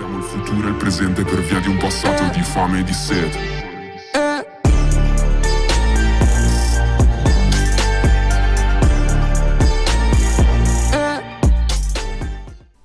Siamo il futuro e il presente per via di un passato di fame e di sete.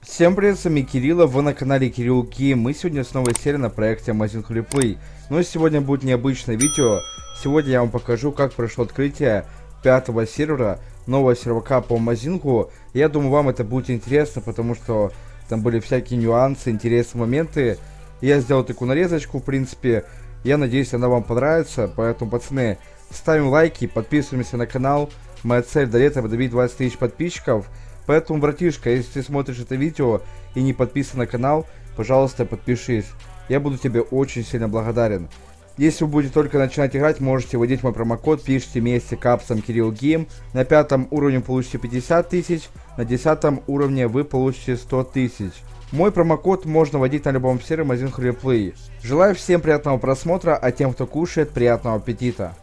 Всем привет, с вами Кирилла, вы на канале Кирилл Гейм. Мы сегодня с новой серией на проекте Amazing Holy Play. Но сегодня будет необычное видео. Сегодня я вам покажу, как прошло открытие пятого сервера, нового сервака по Амазингу. Я думаю, вам это будет интересно, потому что там были всякие нюансы, интересные моменты. Я сделал такую нарезочку, в принципе. Я надеюсь, она вам понравится. Поэтому, пацаны, ставим лайки, подписываемся на канал. Моя цель до лета добить 20 тысяч подписчиков. Поэтому, братишка, если ты смотришь это видео и не подписан на канал, пожалуйста, подпишись. Я буду тебе очень сильно благодарен. Если вы будете только начинать играть, можете вводить мой промокод, пишите вместе капсом Кирилл Гейм. На пятом уровне получите 50 тысяч, на десятом уровне вы получите 100 тысяч. Мой промокод можно вводить на любом сервере Amazon Play. Желаю всем приятного просмотра, а тем, кто кушает, приятного аппетита.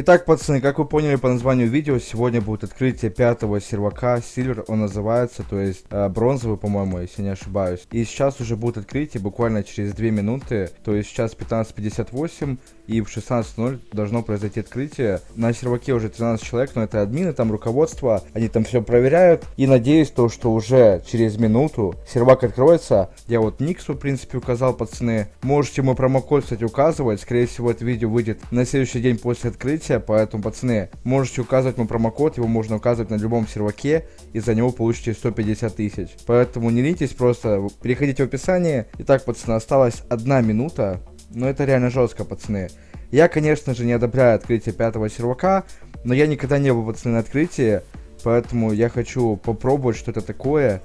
Итак, пацаны, как вы поняли по названию видео, сегодня будет открытие пятого сервака Silver, он называется, то есть э, бронзовый, по-моему, если не ошибаюсь. И сейчас уже будет открытие буквально через 2 минуты, то есть сейчас 15.58 и в 16.00 должно произойти открытие. На серваке уже 13 человек, но это админы, там руководство, они там все проверяют. И надеюсь, то, что уже через минуту сервак откроется. Я вот Никсу, в принципе, указал, пацаны. Можете мой промокод, кстати, указывать. Скорее всего, это видео выйдет на следующий день после открытия, поэтому, пацаны, можете указывать мой промокод, его можно указывать на любом серваке, и за него получите 150 тысяч. Поэтому не ленитесь, просто переходите в описание. Итак, пацаны, осталась одна минута. Но это реально жестко, пацаны. Я, конечно же, не одобряю открытие пятого сервака, но я никогда не был, пацаны, на открытии, поэтому я хочу попробовать что то такое,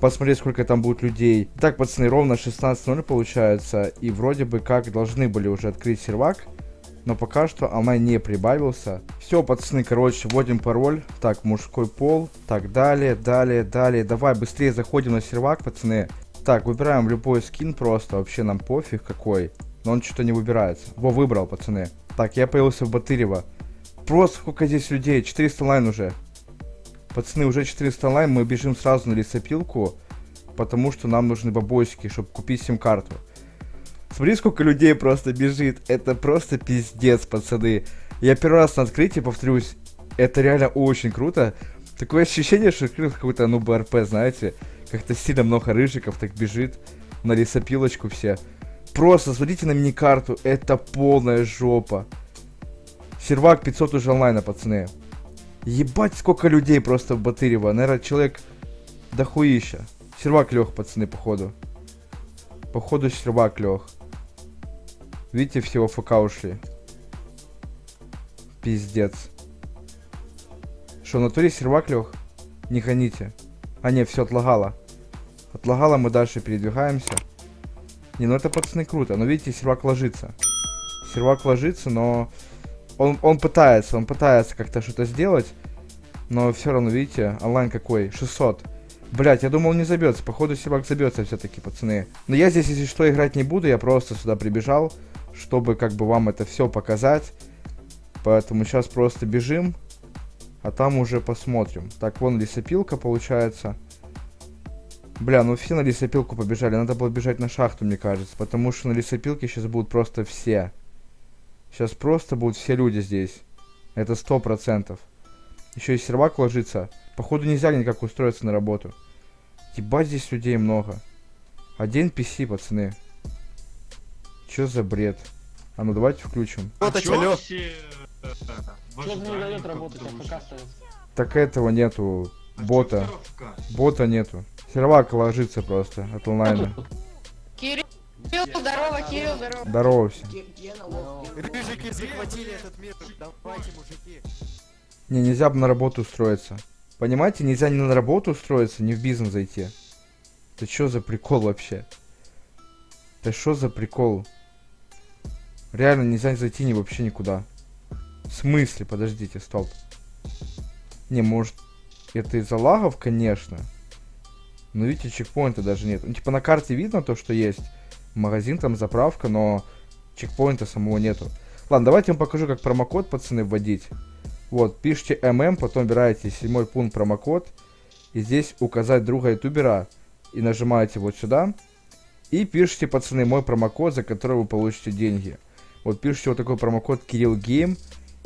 посмотреть, сколько там будет людей. Так, пацаны, ровно 16.0 получается, и вроде бы как должны были уже открыть сервак, но пока что онлайн не прибавился. Все, пацаны, короче, вводим пароль. Так, мужской пол. Так, далее, далее, далее. Давай, быстрее заходим на сервак, пацаны. Так, выбираем любой скин просто, вообще нам пофиг какой но он что-то не выбирается. Во, выбрал, пацаны. Так, я появился в Батырево. Просто сколько здесь людей? 400 онлайн уже. Пацаны, уже 400 онлайн, мы бежим сразу на лесопилку, потому что нам нужны бабосики, чтобы купить сим-карту. Смотри, сколько людей просто бежит. Это просто пиздец, пацаны. Я первый раз на открытии, повторюсь, это реально очень круто. Такое ощущение, что открыл какой-то, ну, БРП, знаете. Как-то сильно много рыжиков так бежит на лесопилочку все. Просто смотрите на мини-карту, это полная жопа. Сервак 500 уже онлайна, пацаны. Ебать, сколько людей просто в Батырево. Наверное, человек дохуища. Сервак лег, пацаны, походу. Походу, сервак лег. Видите, всего ФК ушли. Пиздец. Что, на туре сервак лег? Не гоните. А, не, все отлагало. Отлагало, мы дальше передвигаемся. Не, ну это, пацаны, круто. Но видите, сервак ложится. Сервак ложится, но... Он, он пытается, он пытается как-то что-то сделать. Но все равно, видите, онлайн какой? 600. Блять, я думал не забьется. Походу сервак забьется все-таки, пацаны. Но я здесь, если что, играть не буду. Я просто сюда прибежал, чтобы как бы вам это все показать. Поэтому сейчас просто бежим. А там уже посмотрим. Так, вон лесопилка получается. Бля, ну все на лесопилку побежали. Надо было бежать на шахту, мне кажется. Потому что на лесопилке сейчас будут просто все. Сейчас просто будут все люди здесь. Это сто процентов. Еще и сервак ложится. Походу нельзя никак устроиться на работу. Ебать здесь людей много. Один PC, пацаны. Чё за бред? А ну давайте включим. Вот а чё чё? э, не дает работать, а. Так этого нету. А чё Бота. Бота нету. Сервак ложится просто от онлайна. Кирилл, здорово, Кирилл, здорово. Здорово все. Рыжики захватили этот мир. Давайте, мужики. Не, нельзя бы на работу устроиться. Понимаете, нельзя ни на работу устроиться, ни в бизнес зайти. Это что за прикол вообще? Это что за прикол? Реально нельзя зайти ни вообще никуда. В смысле? Подождите, стоп. Не, может, это из-за лагов, конечно. Но видите, чекпоинта даже нет. Ну, типа на карте видно то, что есть магазин, там заправка, но чекпоинта самого нету. Ладно, давайте я вам покажу, как промокод, пацаны, вводить. Вот, пишите ММ, потом выбираете седьмой пункт промокод. И здесь указать друга ютубера. И нажимаете вот сюда. И пишите, пацаны, мой промокод, за который вы получите деньги. Вот пишите вот такой промокод Кирилл Гейм,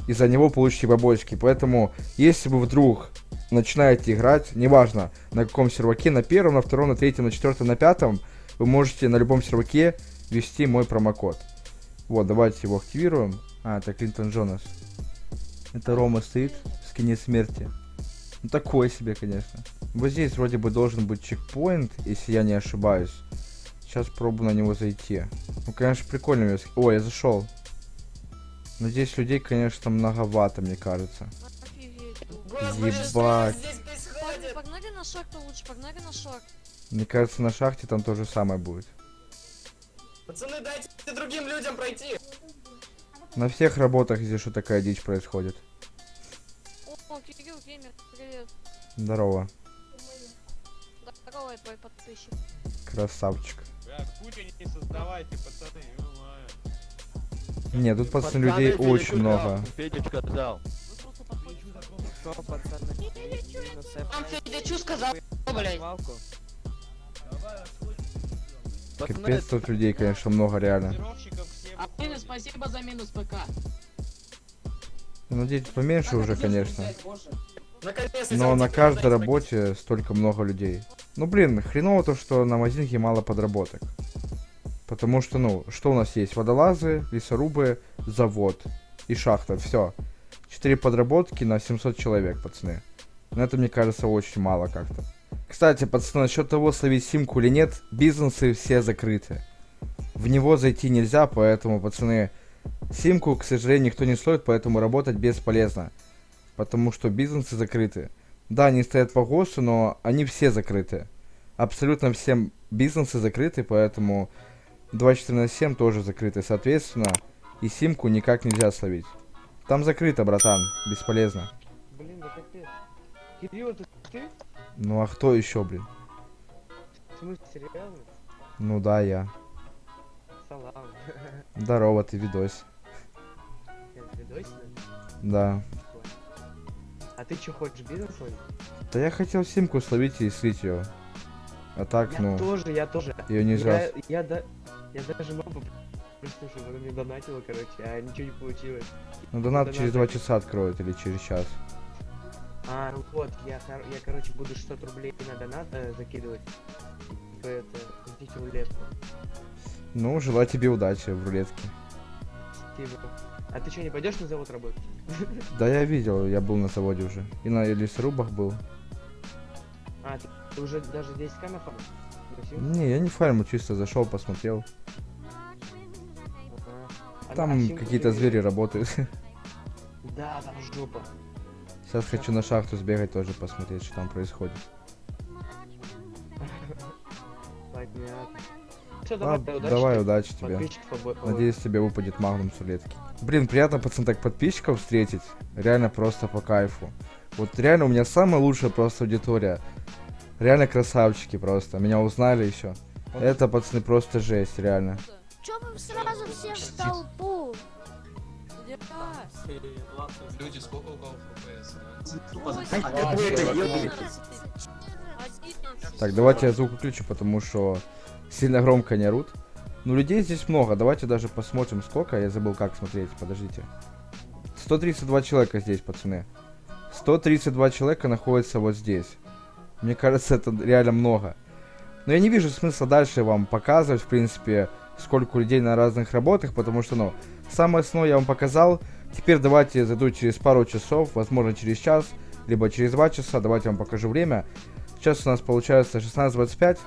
и за него получите бабочки. Поэтому, если вы вдруг начинаете играть, неважно на каком серваке, на первом, на втором, на третьем, на четвертом, на пятом, вы можете на любом серваке ввести мой промокод. Вот, давайте его активируем. А, это Клинтон Джонас. Это Рома стоит в скине смерти. Ну, такой себе, конечно. Вот здесь вроде бы должен быть чекпоинт, если я не ошибаюсь. Сейчас пробую на него зайти. Ну, конечно, прикольно. ски- Ой, я зашел. Но здесь людей, конечно, многовато, мне кажется. Ебать. Пог- Погнали на шахту лучше, погнали на шахту. Мне кажется, на шахте там то же самое будет. Пацаны, дайте другим людям пройти. На всех работах здесь что такая дичь происходит. О, о, Кирилл Геймер, привет. Здорово, Здорово, твой подписчик. красавчик. Кучу не создавайте, пацаны, ё-моё. Не, тут, пацаны, людей очень много. Федечка дал. Что, пацаны? Там Федячу сказал, блядь. Капец, тут людей, конечно, много реально. А минус, спасибо за минус ПК. Ну, Надеюсь, поменьше уже, конечно. Но на каждой работе столько много людей. Ну, блин, хреново то, что на Мазинке мало подработок. Потому что, ну, что у нас есть? Водолазы, лесорубы, завод и шахта. Все. Четыре подработки на 700 человек, пацаны. Но это, мне кажется, очень мало как-то. Кстати, пацаны, насчет того, словить симку или нет, бизнесы все закрыты. В него зайти нельзя, поэтому, пацаны, симку, к сожалению, никто не стоит, поэтому работать бесполезно. Потому что бизнесы закрыты. Да, они стоят по ГОСТу, но они все закрыты. Абсолютно все бизнесы закрыты, поэтому 24 на 7 тоже закрыты. Соответственно, и симку никак нельзя словить. Там закрыто, братан. Бесполезно. Блин, да капец. Кирилл, это ты? Ну а кто еще, блин? В смысле? Ну да, я. Салам. Здорово, ты видос. Я видосина? Да. А ты что, хочешь бизнес ловить? Да я хотел симку словить и слить ее. А так, Я ну, тоже, я тоже. ее нельзя. Я, я, да, я даже маму просто, чтобы она мне донатила, короче, а ничего не получилось. Ну донат донат через два часа откроют или через час. А, ну вот, я, я короче, буду 600 рублей на донат э, закидывать. Это, крутите рулетку. Ну, желаю тебе удачи в рулетке. Типа. А ты что, не пойдешь на завод работать? Да я видел, я был на заводе уже. И на лесорубах был. А, ты, уже даже 10к на фарме? Бросил? Не, я не фарму, чисто зашел, посмотрел. А а Там симку какие-то звери работают. Да, там жопа. Сейчас хочу на шахту сбегать тоже посмотреть, что там происходит. Все, Ладно, давай, удачи давай, тебе. удачи тебе. Подписчиков обо- Надеюсь, тебе выпадет магнум с рулетки. Блин, приятно, пацан, так подписчиков встретить. Реально просто по кайфу. Вот реально у меня самая лучшая просто аудитория. Реально красавчики просто. Меня узнали еще. Это, пацаны, просто жесть, реально. Чё вы сразу все в толпу? Люди, сколько у кого ФПС? Так, давайте я звук выключу, потому что сильно громко не орут. Ну, людей здесь много. Давайте даже посмотрим, сколько. Я забыл, как смотреть. Подождите. 132 человека здесь, пацаны. 132 человека находятся вот здесь. Мне кажется, это реально много. Но я не вижу смысла дальше вам показывать, в принципе, сколько людей на разных работах, потому что, ну, самое основное я вам показал. Теперь давайте зайду через пару часов, возможно, через час, либо через два часа. Давайте я вам покажу время. Сейчас у нас получается 16.25.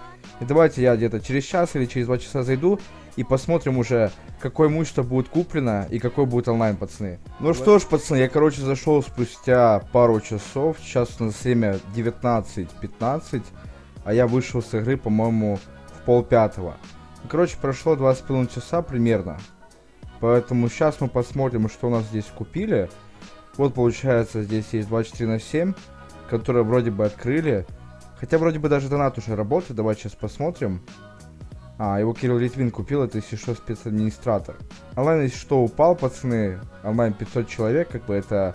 И давайте я где-то через час или через два часа зайду и посмотрим уже, какое имущество будет куплено и какой будет онлайн, пацаны. Ну что ж, пацаны, я, короче, зашел спустя пару часов. Сейчас у нас время 19.15, а я вышел с игры, по-моему, в пол пятого. Короче, прошло 20 часа примерно. Поэтому сейчас мы посмотрим, что у нас здесь купили. Вот получается, здесь есть 24 на 7, которые вроде бы открыли. Хотя вроде бы даже донат уже работает. Давайте сейчас посмотрим. А, его Кирилл Литвин купил, это если что спецадминистратор. Онлайн, если что, упал, пацаны. Онлайн 500 человек, как бы это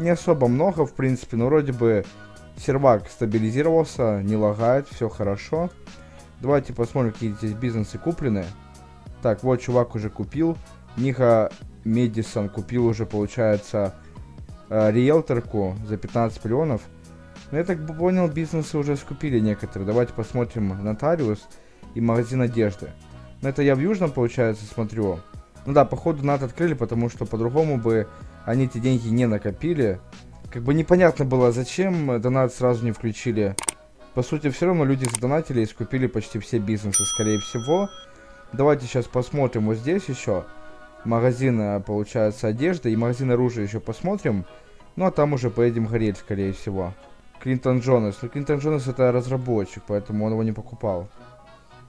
не особо много, в принципе. Но вроде бы сервак стабилизировался, не лагает, все хорошо. Давайте посмотрим, какие здесь бизнесы куплены. Так, вот чувак уже купил. Ниха Медисон купил уже, получается, э, риэлторку за 15 миллионов. Но я так понял, бизнесы уже скупили некоторые. Давайте посмотрим нотариус и магазин одежды. Но это я в Южном, получается, смотрю. Ну да, походу надо открыли, потому что по-другому бы они эти деньги не накопили. Как бы непонятно было, зачем донат сразу не включили. По сути, все равно люди задонатили и скупили почти все бизнесы, скорее всего. Давайте сейчас посмотрим вот здесь еще. Магазин, э, получается, одежды и магазин оружия еще посмотрим. Ну, а там уже поедем гореть, скорее всего. Клинтон Джонас. Ну, Клинтон Джонас это разработчик, поэтому он его не покупал.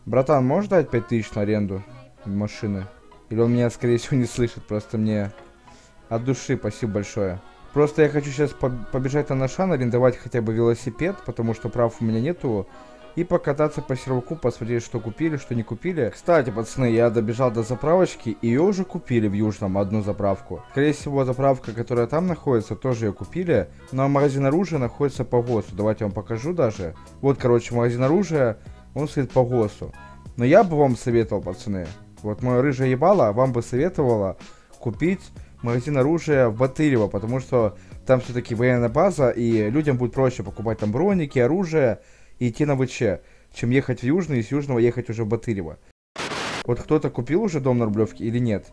Братан, можешь дать 5000 на аренду машины? Или он меня, скорее всего, не слышит, просто мне от души спасибо большое. Просто я хочу сейчас по побежать на Нашан, арендовать хотя бы велосипед, потому что прав у меня нету. И покататься по серваку, посмотреть, что купили, что не купили. Кстати, пацаны, я добежал до заправочки, и ее уже купили в Южном, одну заправку. Скорее всего, заправка, которая там находится, тоже ее купили. Но магазин оружия находится по ГОСу. Давайте я вам покажу даже. Вот, короче, магазин оружия, он стоит по ГОСу. Но я бы вам советовал, пацаны, вот мое рыжее ебало вам бы советовала купить магазин оружия в Батырево, потому что там все-таки военная база, и людям будет проще покупать там броники, оружие и идти на ВЧ, чем ехать в Южный и с Южного ехать уже в Батырево. Вот кто-то купил уже дом на Рублевке или нет?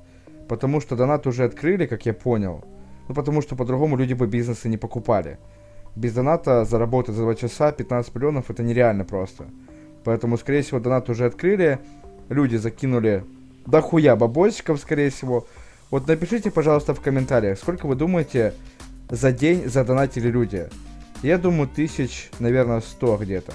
Потому что донат уже открыли, как я понял. Ну, потому что по-другому люди бы бизнесы не покупали. Без доната заработать за 2 часа 15 миллионов это нереально просто. Поэтому, скорее всего, донат уже открыли. Люди закинули дохуя бабосиков, скорее всего. Вот напишите, пожалуйста, в комментариях, сколько вы думаете за день задонатили люди. Я думаю, тысяч, наверное, сто где-то.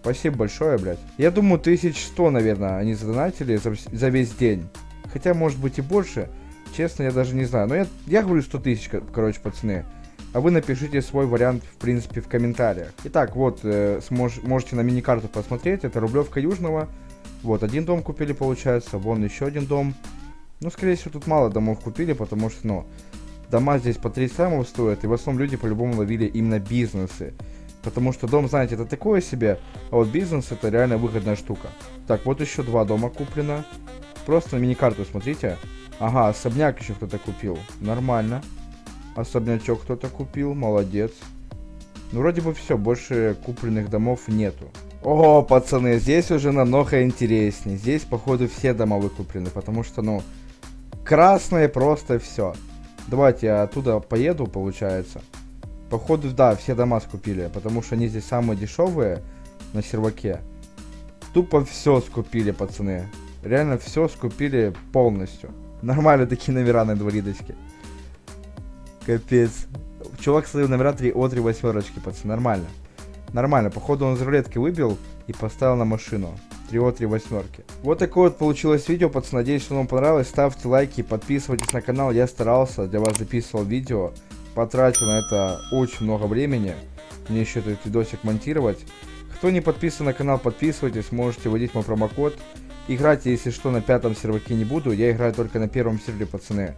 Спасибо большое, блядь. Я думаю, тысяч сто, наверное, они задонатили за, за весь день. Хотя, может быть, и больше. Честно, я даже не знаю. Но я, я говорю 100 тысяч, короче, пацаны. А вы напишите свой вариант, в принципе, в комментариях. Итак, вот, э, смож, можете на мини-карту посмотреть. Это Рублевка Южного. Вот, один дом купили, получается. Вон еще один дом. Ну, скорее всего, тут мало домов купили, потому что, ну, дома здесь по 3 самого стоят. И в основном люди по-любому ловили именно бизнесы. Потому что дом, знаете, это такое себе, а вот бизнес это реально выгодная штука. Так, вот еще два дома куплено. Просто на мини-карту смотрите. Ага, особняк еще кто-то купил. Нормально. Особнячок кто-то купил, молодец. Ну, вроде бы все, больше купленных домов нету. О, пацаны, здесь уже намного интереснее. Здесь, походу, все дома выкуплены, потому что, ну, красное просто все. Давайте я оттуда поеду, получается. Походу, да, все дома скупили, потому что они здесь самые дешевые на серваке. Тупо все скупили, пацаны. Реально все скупили полностью. Нормально такие номера на инвалидочке. Капец. Чувак ставил номера 3 о 3 восьмерочки, пацаны, нормально. Нормально, походу он из рулетки выбил и поставил на машину. 3 о 3 восьмерки. Вот такое вот получилось видео, пацаны. Надеюсь, что вам понравилось. Ставьте лайки, подписывайтесь на канал. Я старался, для вас записывал видео. Потратил на это очень много времени. Мне еще этот видосик монтировать. Кто не подписан на канал, подписывайтесь. Можете вводить мой промокод. Играть, если что, на пятом серваке не буду. Я играю только на первом сервере, пацаны.